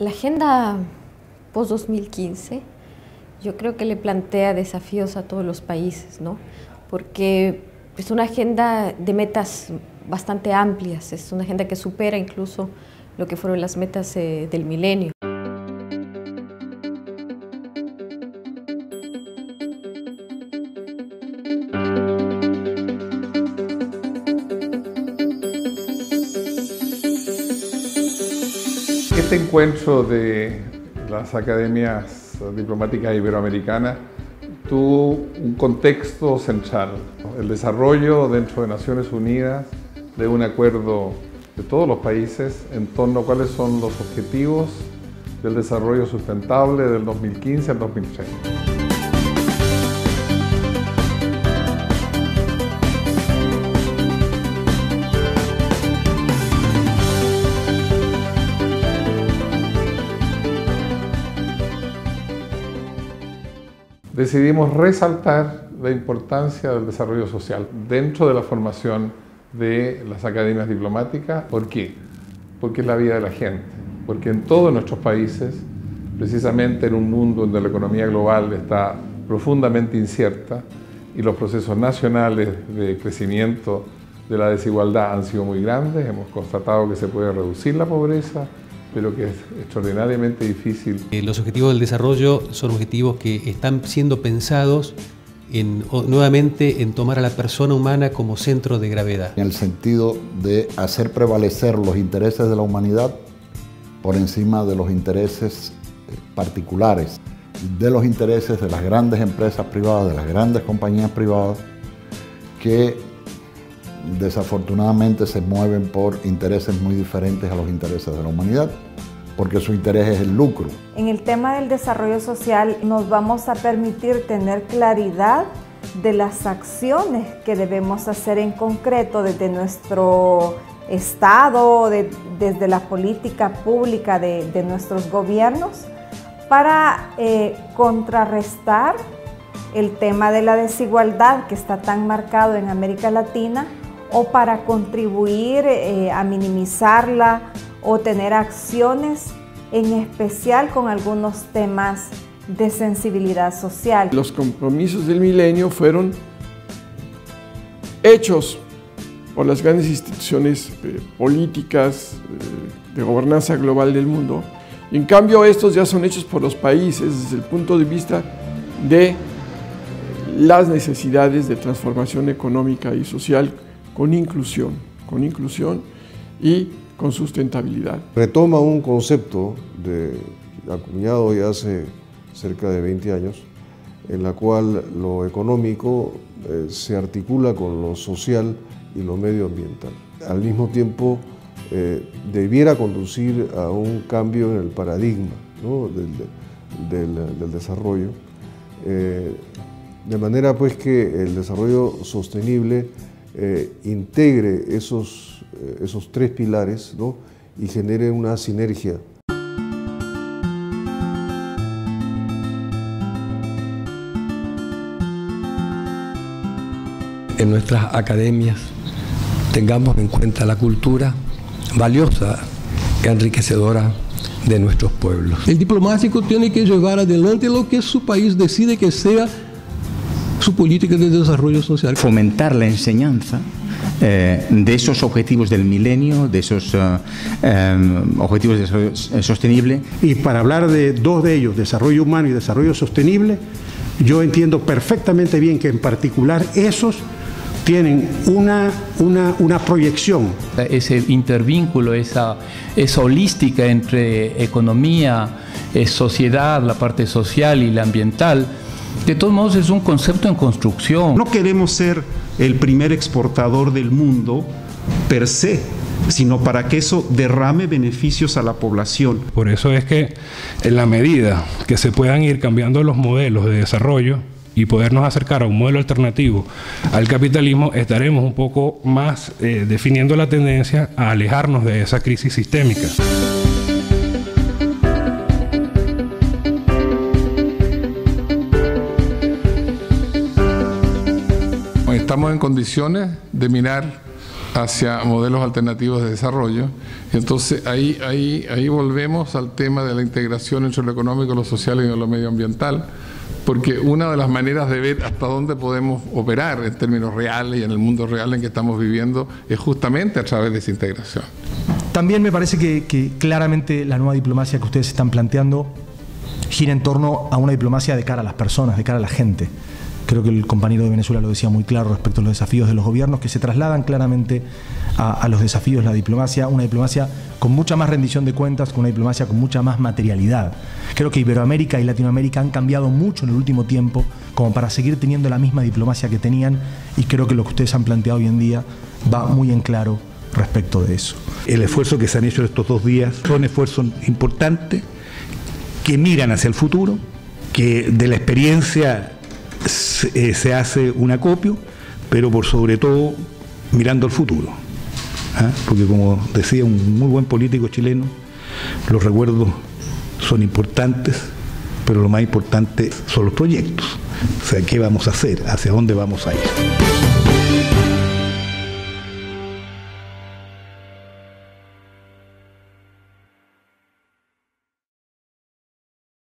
La agenda post-2015 yo creo que le plantea desafíos a todos los países, ¿no? Porque es una agenda de metas bastante amplias, es una agenda que supera incluso lo que fueron las metas eh, del milenio. Este encuentro de las academias diplomáticas iberoamericanas tuvo un contexto central, el desarrollo dentro de Naciones Unidas de un acuerdo de todos los países en torno a cuáles son los objetivos del desarrollo sustentable del 2015 al 2030. Decidimos resaltar la importancia del desarrollo social dentro de la formación de las academias diplomáticas. ¿Por qué? Porque es la vida de la gente, porque en todos nuestros países, precisamente en un mundo donde la economía global está profundamente incierta y los procesos nacionales de crecimiento de la desigualdad han sido muy grandes, hemos constatado que se puede reducir la pobreza, pero que es extraordinariamente difícil. Eh, los objetivos del desarrollo son objetivos que están siendo pensados en, nuevamente en tomar a la persona humana como centro de gravedad. En el sentido de hacer prevalecer los intereses de la humanidad por encima de los intereses eh, particulares, de los intereses de las grandes empresas privadas, de las grandes compañías privadas, que desafortunadamente se mueven por intereses muy diferentes a los intereses de la humanidad, porque su interés es el lucro. En el tema del desarrollo social nos vamos a permitir tener claridad de las acciones que debemos hacer en concreto desde nuestro Estado, desde la política pública de, nuestros gobiernos, para eh, contrarrestar el tema de la desigualdad que está tan marcado en América Latina o para contribuir eh, a minimizarla o tener acciones en especial con algunos temas de sensibilidad social. Los compromisos del milenio fueron hechos por las grandes instituciones eh, políticas eh, de gobernanza global del mundo. Y en cambio estos ya son hechos por los países desde el punto de vista de las necesidades de transformación económica y social con inclusión, con inclusión y con sustentabilidad. Retoma un concepto acuñado ya hace cerca de 20 años, en la cual lo económico eh, se articula con lo social y lo medioambiental. Al mismo tiempo, eh, debiera conducir a un cambio en el paradigma del, desarrollo, eh, de manera pues que el desarrollo sostenible eh, integre esos, eh, esos tres pilares y genere una sinergia. En nuestras academias tengamos en cuenta la cultura valiosa y enriquecedora de nuestros pueblos. El diplomático tiene que llevar adelante lo que su país decide que sea su política de desarrollo social. Fomentar la enseñanza eh, de esos objetivos del milenio, de esos eh, eh, objetivos de desarrollo sostenible. Y para hablar de dos de ellos, desarrollo humano y desarrollo sostenible, yo entiendo perfectamente bien que en particular esos tienen una, una, una, proyección. Ese intervínculo, esa, esa holística entre economía, sociedad, la parte social y la ambiental, de todos modos es un concepto en construcción. No queremos ser el primer exportador del mundo per se, sino para que eso derrame beneficios a la población. Por eso es que en la medida que se puedan ir cambiando los modelos de desarrollo y podernos acercar a un modelo alternativo al capitalismo, estaremos un poco más eh, definiendo la tendencia a alejarnos de esa crisis sistémica. Estamos en condiciones de mirar hacia modelos alternativos de desarrollo. Y entonces ahí, ahí, ahí volvemos al tema de la integración entre lo económico, lo social y lo medioambiental, porque una de las maneras de ver hasta dónde podemos operar en términos reales y en el mundo real en que estamos viviendo es justamente a través de esa integración. También me parece que, que claramente la nueva diplomacia que ustedes están planteando gira en torno a una diplomacia de cara a las personas, de cara a la gente. Creo que el compañero de Venezuela lo decía muy claro respecto a los desafíos de los gobiernos que se trasladan claramente a, los desafíos de la diplomacia, una diplomacia con mucha más rendición de cuentas, con una diplomacia con mucha más materialidad. Creo que Iberoamérica y Latinoamérica han cambiado mucho en el último tiempo como para seguir teniendo la misma diplomacia que tenían y creo que lo que ustedes han planteado hoy en día va muy en claro respecto de eso. El esfuerzo que se han hecho estos dos días son esfuerzos importantes que miran hacia el futuro, que de la experiencia se, eh, se hace un acopio, pero por sobre todo mirando al futuro. ¿Ah? Porque como decía un muy buen político chileno, los recuerdos son importantes, pero lo más importante son los proyectos. O sea, ¿qué vamos a hacer? ¿Hacia dónde vamos a ir?